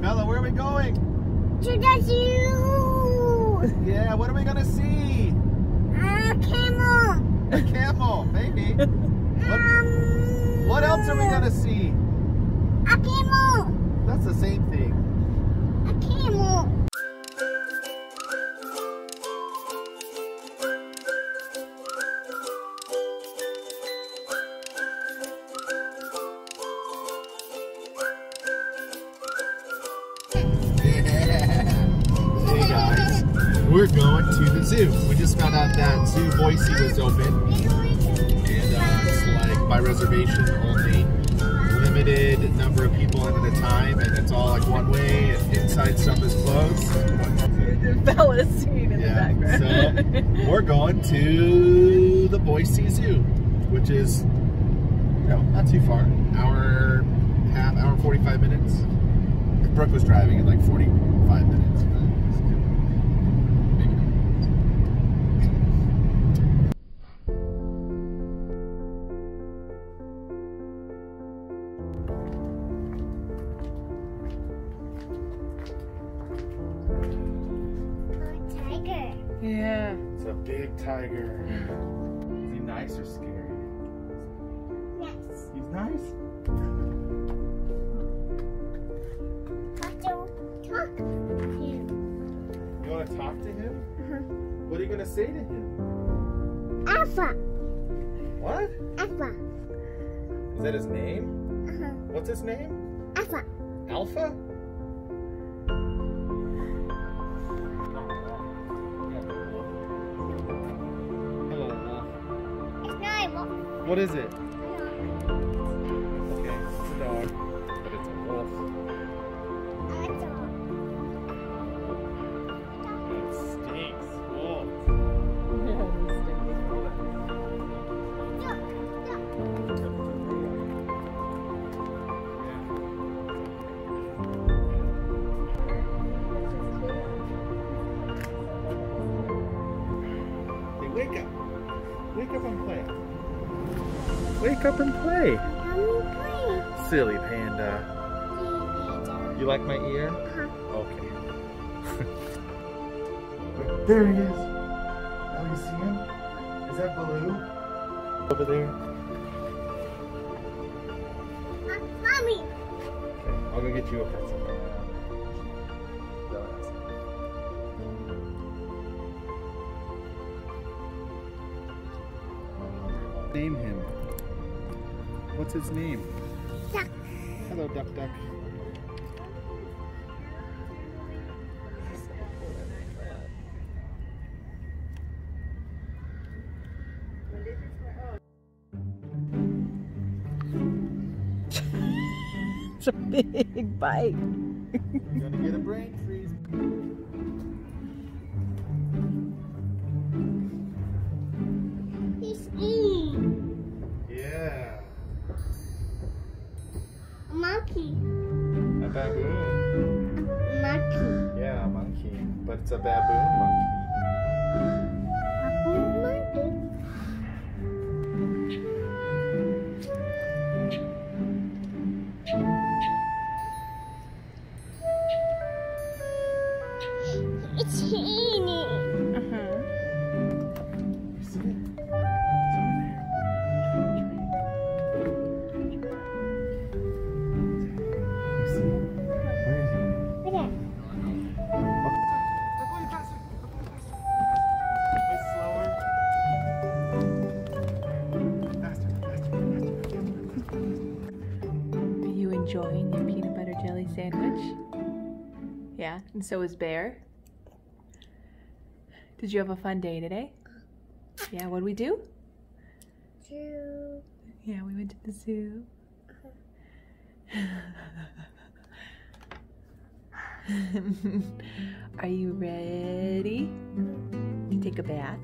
Bella, where are we going? To the zoo. Yeah, what are we gonna see? A camel. A camel, maybe. What, Um, what else are we gonna see? A camel. That's the same thing. A camel. We're going to the zoo. We just found out that Zoo Boise was open, and uh, it's like by reservation only, limited number of people in at a time, and it's all like one way, and inside stuff is closed. Bella's singing in Yeah, the background. so we're going to the Boise Zoo, which is, you know, not too far. Hour, half, hour, 45 minutes. Brooke was driving in like 45 minutes. Big tiger. Is he nice or scary? Yes. He's nice? But don't talk to him. You want to talk to him? Uh-huh. What are you going to say to him? Alpha. What? Alpha. Is that his name? Uh-huh. What's his name? Alpha. Alpha? What is it? Okay, it's a dog, but it's a wolf. A dog. It stinks. Wolf. Look. Look. Hey, wake up. Wake up and play. Wake up and play. Mommy, please. Silly panda. You like my ear? Uh-huh. Okay. there he is. Oh, you see him? Is that Baloo? Over there? Uh, Mommy. Okay, I'll go get you a pencil. Name him. What's his name? Duck. Hello, Duck Duck. It's a big bite. You're gonna get a brain freeze. It's a baboon monkey. Enjoying your peanut butter jelly sandwich? Yeah, and so is Bear. Did you have a fun day today? Yeah, what did we do? Two. Yeah, we went to the zoo. Are you ready to take a bath?